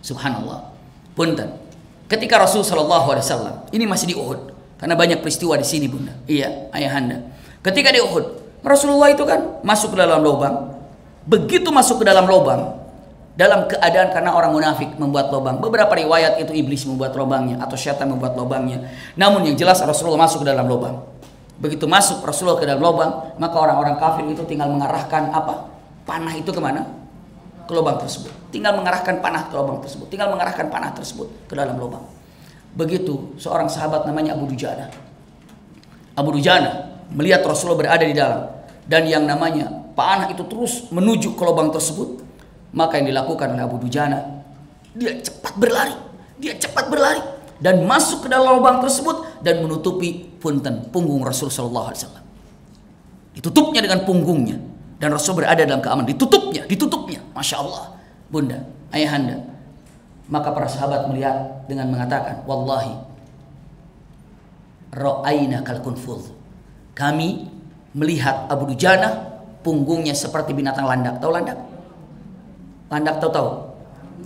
Subhanallah. Punten. Ketika Rasul Shallallahu Alaihi Wasallam ini masih di Uhud, karena banyak peristiwa di sini bunda. Iya, ayahanda. Ketika di Uhud, Rasulullah itu kan masuk ke dalam lubang. Begitu masuk ke dalam lubang, dalam keadaan karena orang munafik membuat lubang. Beberapa riwayat itu iblis membuat lubangnya atau syaitan membuat lubangnya. Namun yang jelas Rasulullah masuk ke dalam lubang. Begitu masuk Rasulullah ke dalam lubang, maka orang-orang kafir itu tinggal mengarahkan apa? Panah itu ke mana? Ke lubang tersebut. Tinggal mengarahkan panah ke lubang tersebut. Tinggal mengarahkan panah tersebut ke dalam lubang. Begitu seorang sahabat namanya Abu Dujana. Abu Dujana melihat Rasulullah berada di dalam dan yang namanya panah itu terus menuju ke lubang tersebut, maka yang dilakukan oleh Abu Dujana, dia cepat berlari, dia cepat berlari dan masuk ke dalam lubang tersebut dan menutupi punten punggung Rasul Shallallahu Alaihi Wasallam. Ditutupnya dengan punggungnya dan Rasul berada dalam keamanan. Ditutupnya, ditutupnya, masya Allah, bunda, ayahanda, maka para sahabat melihat dengan mengatakan, Wallahi, ra'ayna kal Kami melihat Abu Dujana punggungnya seperti binatang landak. Tahu landak? Landak tahu-tahu?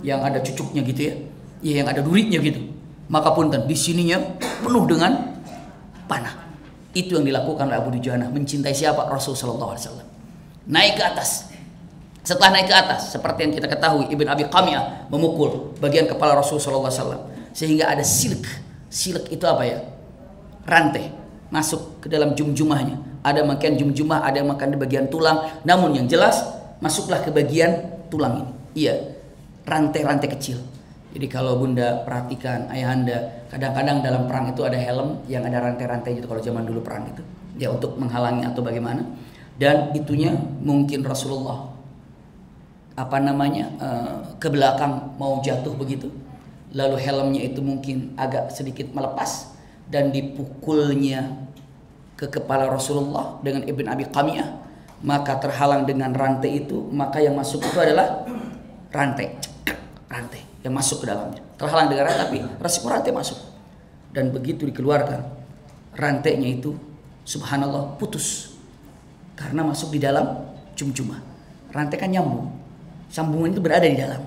Yang ada cucuknya gitu ya. Ya yang ada durinya gitu. Maka punten di sininya penuh dengan panah. Itu yang dilakukan oleh Abu Dujana mencintai siapa? Rasul sallallahu alaihi wasallam. Naik ke atas setelah naik ke atas, seperti yang kita ketahui, Ibn Abi Qamiyah memukul bagian kepala Rasul SAW. Sehingga ada silk. Silk itu apa ya? Rantai. Masuk ke dalam jum-jumahnya. Ada makan jum-jumah, ada makan di bagian tulang. Namun yang jelas, masuklah ke bagian tulang ini. Iya, rantai-rantai kecil. Jadi kalau bunda perhatikan, ayahanda, kadang-kadang dalam perang itu ada helm yang ada rantai-rantai gitu kalau zaman dulu perang itu. Ya untuk menghalangi atau bagaimana. Dan itunya mungkin Rasulullah apa namanya uh, ke belakang mau jatuh begitu lalu helmnya itu mungkin agak sedikit melepas dan dipukulnya ke kepala Rasulullah dengan Ibn Abi Qamiyah maka terhalang dengan rantai itu maka yang masuk itu adalah rantai rantai yang masuk ke dalamnya terhalang dengan rantai tapi resiko rantai masuk dan begitu dikeluarkan rantainya itu subhanallah putus karena masuk di dalam cum-cuma rantai kan nyambung Sambungan itu berada di dalam.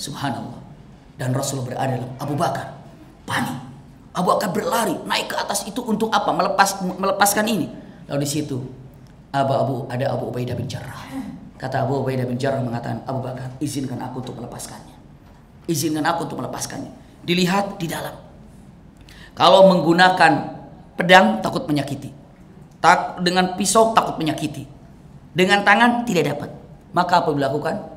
Subhanallah. Dan Rasulullah berada dalam. Abu Bakar panik. Abu Bakar berlari naik ke atas itu untuk apa? Melepas melepaskan ini. Lalu di situ Abu Abu ada Abu Ubaidah bin Jarrah. Kata Abu Ubaidah bin Jarrah mengatakan, Abu Bakar, izinkan aku untuk melepaskannya. Izinkan aku untuk melepaskannya. Dilihat di dalam. Kalau menggunakan pedang takut menyakiti. Tak dengan pisau takut menyakiti. Dengan tangan tidak dapat. Maka apa dilakukan?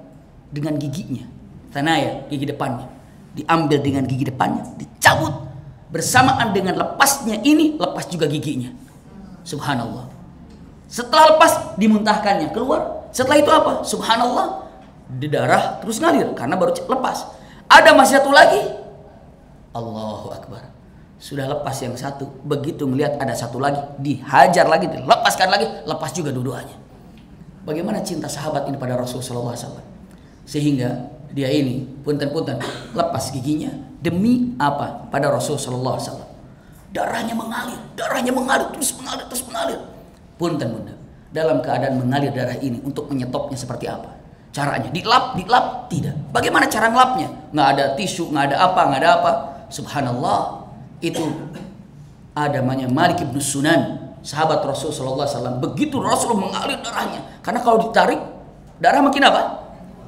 dengan giginya. Tanaya, gigi depannya. Diambil dengan gigi depannya, dicabut. Bersamaan dengan lepasnya ini, lepas juga giginya. Subhanallah. Setelah lepas, dimuntahkannya keluar. Setelah itu apa? Subhanallah. Di darah terus ngalir karena baru lepas. Ada masih satu lagi. Allahu Akbar. Sudah lepas yang satu. Begitu melihat ada satu lagi. Dihajar lagi, dilepaskan lagi. Lepas juga dua-duanya. Bagaimana cinta sahabat ini pada Rasulullah SAW sehingga dia ini punten-punten lepas giginya demi apa pada Rasul Sallallahu Alaihi Wasallam darahnya mengalir darahnya mengalir terus mengalir terus mengalir punten bunda dalam keadaan mengalir darah ini untuk menyetopnya seperti apa caranya dilap dilap tidak. Bagaimana cara ngelapnya? Nggak ada tisu nggak ada apa nggak ada apa. Subhanallah itu ada namanya Malik ibn Sunan sahabat Rasul Sallallahu Alaihi Wasallam. Begitu Rasul mengalir darahnya. Karena kalau ditarik darah makin apa?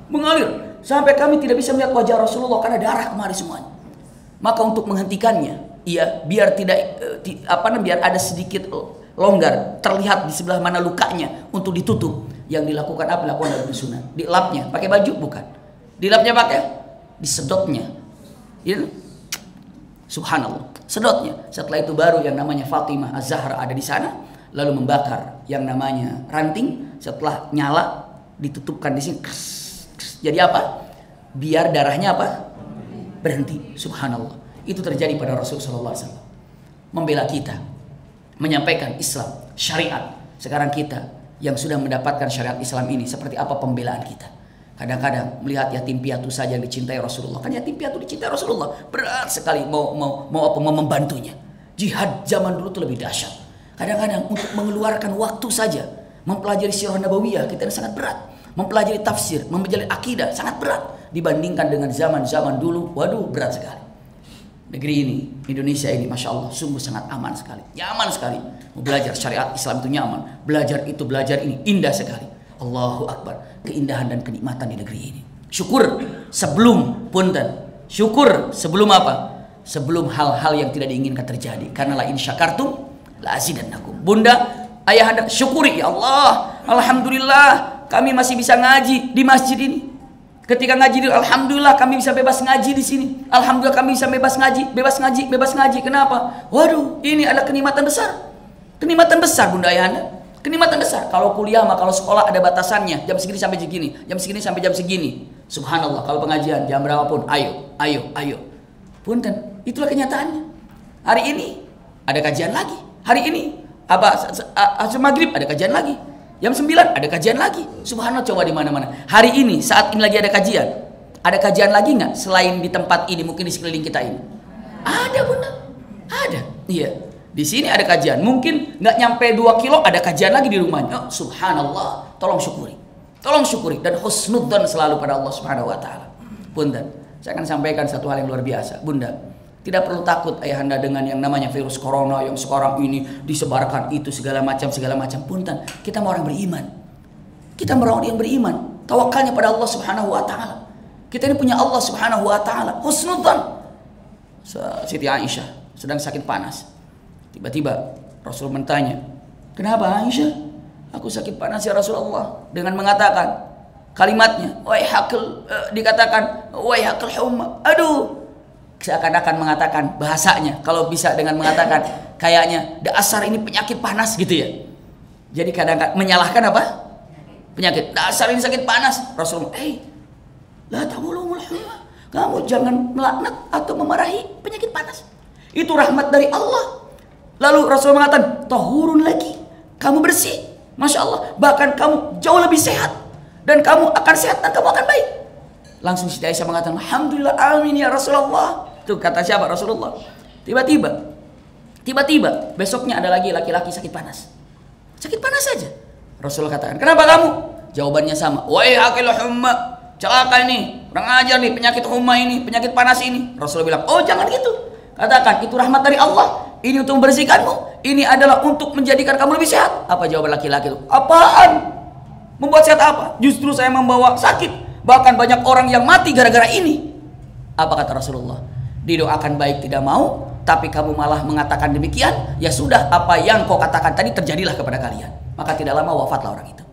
Mengalir. Sampai kami tidak bisa melihat wajah Rasulullah karena darah kemari semuanya. Maka untuk menghentikannya, iya biar tidak eh, apa namanya biar ada sedikit longgar terlihat di sebelah mana lukanya untuk ditutup. Yang dilakukan apa? Dilakukan dalam sunnah. Dilapnya pakai baju bukan. Dilapnya pakai disedotnya. Ya. Subhanallah. Sedotnya. Setelah itu baru yang namanya Fatimah Az-Zahra ada di sana lalu membakar yang namanya ranting setelah nyala ditutupkan di sini jadi apa? Biar darahnya apa? Berhenti. Subhanallah. Itu terjadi pada Rasulullah SAW. Membela kita. Menyampaikan Islam, syariat. Sekarang kita yang sudah mendapatkan syariat Islam ini seperti apa pembelaan kita. Kadang-kadang melihat yatim piatu saja yang dicintai Rasulullah. Kan yatim piatu dicintai Rasulullah. Berat sekali mau mau mau apa mau membantunya. Jihad zaman dulu itu lebih dahsyat. Kadang-kadang untuk mengeluarkan waktu saja Mempelajari sirah nabawiyah kita sangat berat. Mempelajari tafsir, mempelajari akidah sangat berat dibandingkan dengan zaman-zaman dulu. Waduh, berat sekali. Negeri ini, Indonesia ini, masya Allah, sungguh sangat aman sekali, nyaman sekali. Mau belajar syariat Islam itu nyaman, belajar itu, belajar ini, indah sekali. Allahu Akbar, keindahan dan kenikmatan di negeri ini. Syukur sebelum punten, syukur sebelum apa? Sebelum hal-hal yang tidak diinginkan terjadi. Karena la in syakartum la azidannakum. Bunda, Ayahanda syukuri ya Allah. Alhamdulillah kami masih bisa ngaji di masjid ini. Ketika ngaji alhamdulillah kami bisa bebas ngaji di sini. Alhamdulillah kami bisa bebas ngaji, bebas ngaji, bebas ngaji. Kenapa? Waduh, ini ada kenikmatan besar. Kenikmatan besar Bunda Ayahanda. Kenikmatan besar. Kalau kuliah mah kalau sekolah ada batasannya, jam segini sampai segini, jam segini sampai jam segini. Subhanallah, kalau pengajian jam berapapun, ayo, ayo, ayo. Pun kan, itulah kenyataannya. Hari ini ada kajian lagi. Hari ini apa asal maghrib ada kajian lagi. Jam 9 ada kajian lagi. Subhanallah coba di mana-mana. Hari ini saat ini lagi ada kajian. Ada kajian lagi nggak selain di tempat ini mungkin di sekeliling kita ini? Ada bunda, ada. Iya. Di sini ada kajian. Mungkin nggak nyampe 2 kilo ada kajian lagi di rumahnya. Oh, subhanallah. Tolong syukuri. Tolong syukuri dan husnudzan selalu pada Allah Subhanahu wa taala. Bunda, saya akan sampaikan satu hal yang luar biasa. Bunda, tidak perlu takut ayahanda dengan yang namanya virus corona yang sekarang ini disebarkan itu segala macam segala macam. Punten, kita mau orang beriman. Kita mau orang yang beriman. Tawakalnya pada Allah Subhanahu wa taala. Kita ini punya Allah Subhanahu wa taala. Husnudzan. Siti Aisyah sedang sakit panas. Tiba-tiba Rasul bertanya, "Kenapa Aisyah?" Aku sakit panas ya Rasulullah dengan mengatakan kalimatnya, "Wahai hakil," uh, dikatakan, "Wahai hakil humma." Aduh, seakan-akan mengatakan bahasanya kalau bisa dengan mengatakan kayaknya dasar ini penyakit panas gitu ya. Jadi kadang-kadang menyalahkan apa? Penyakit. Dasar ini sakit panas. Rasulullah eh lah kamu jangan melaknat atau memarahi penyakit panas. Itu rahmat dari Allah. Lalu Rasul mengatakan tohurun lagi. Kamu bersih. Masya Allah. Bahkan kamu jauh lebih sehat. Dan kamu akan sehat dan kamu akan baik langsung Siti Aisyah mengatakan Alhamdulillah amin ya Rasulullah itu kata siapa Rasulullah. Tiba-tiba, tiba-tiba besoknya ada lagi laki-laki sakit panas. Sakit panas saja. Rasulullah katakan, kenapa kamu? Jawabannya sama. Wahai akil humma. Celaka ini. Kurang ajar nih penyakit humma ini. Penyakit panas ini. Rasulullah bilang, oh jangan gitu. Katakan, itu rahmat dari Allah. Ini untuk membersihkanmu. Ini adalah untuk menjadikan kamu lebih sehat. Apa jawaban laki-laki itu? Apaan? Membuat sehat apa? Justru saya membawa sakit. Bahkan banyak orang yang mati gara-gara ini. Apa kata Rasulullah? didoakan baik tidak mau, tapi kamu malah mengatakan demikian, ya sudah apa yang kau katakan tadi terjadilah kepada kalian. Maka tidak lama wafatlah orang itu.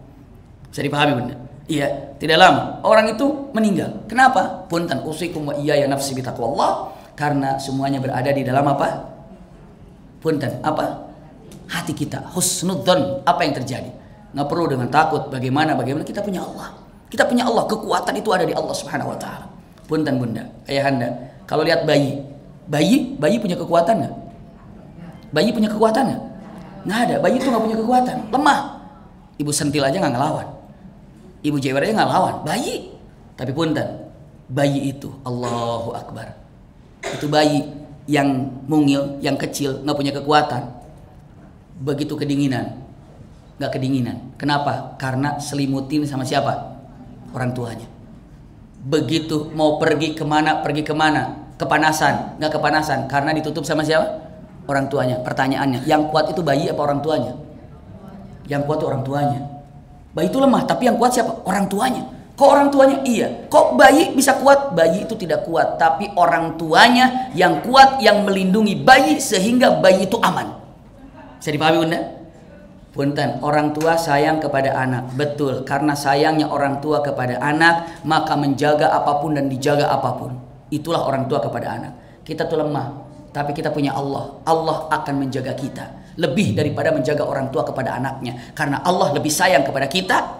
Bisa dipahami bunda? Iya, tidak lama orang itu meninggal. Kenapa? Punten usikum wa iya ya nafsi bitaqwallah karena semuanya berada di dalam apa? Punten apa? Hati kita husnudzon apa yang terjadi? Nggak perlu dengan takut bagaimana bagaimana kita punya Allah. Kita punya Allah, kekuatan itu ada di Allah Subhanahu wa taala. Punten Bunda, Ayahanda, kalau lihat bayi, bayi, bayi punya kekuatan nggak? Bayi punya kekuatan nggak? Nggak ada. Bayi itu nggak punya kekuatan, lemah. Ibu sentil aja nggak ngelawan. Ibu jewer aja nggak ngelawan. Bayi. Tapi punten, bayi itu Allahu Akbar. Itu bayi yang mungil, yang kecil, nggak punya kekuatan. Begitu kedinginan, nggak kedinginan. Kenapa? Karena selimutin sama siapa? Orang tuanya. Begitu mau pergi ke mana pergi ke mana kepanasan nggak kepanasan karena ditutup sama siapa? Orang tuanya pertanyaannya. Yang kuat itu bayi apa orang tuanya? Yang kuat itu orang tuanya. Bayi itu lemah tapi yang kuat siapa? Orang tuanya. Kok orang tuanya? Iya. Kok bayi bisa kuat? Bayi itu tidak kuat tapi orang tuanya yang kuat yang melindungi bayi sehingga bayi itu aman. Bisa dipahami bunda Punten, orang tua sayang kepada anak. Betul, karena sayangnya orang tua kepada anak, maka menjaga apa pun dan dijaga apa pun. Itulah orang tua kepada anak. Kita tuh lemah, tapi kita punya Allah. Allah akan menjaga kita. Lebih daripada menjaga orang tua kepada anaknya. Karena Allah lebih sayang kepada kita,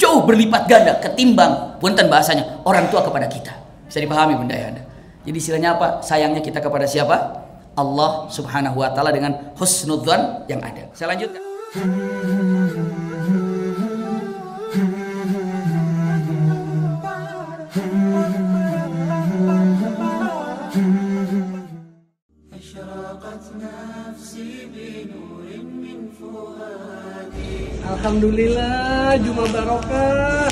jauh berlipat ganda ketimbang, punten bahasanya, orang tua kepada kita. Bisa dipahami bunda ya anda? Jadi istilahnya apa? Sayangnya kita kepada siapa? Allah subhanahu wa ta'ala dengan husnudzan yang ada. Saya lanjutkan. Alhamdulillah, Juma Barokah.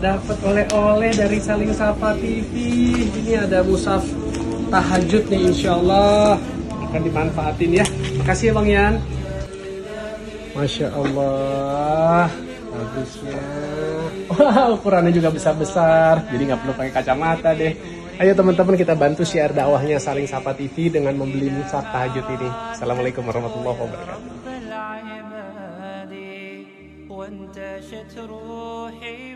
Dapat oleh-oleh dari Saling Sapa TV. Ini ada musaf tahajud nih insya Allah. Akan dimanfaatin ya. Makasih ya Bang Yan. Masya Allah. Bagusnya. Wah, ukurannya juga besar-besar. Jadi nggak perlu pakai kacamata deh. Ayo teman-teman kita bantu share dakwahnya Saling Sapa TV dengan membeli musaf tahajud ini. Assalamualaikum warahmatullahi wabarakatuh. العباد وانتشت روحي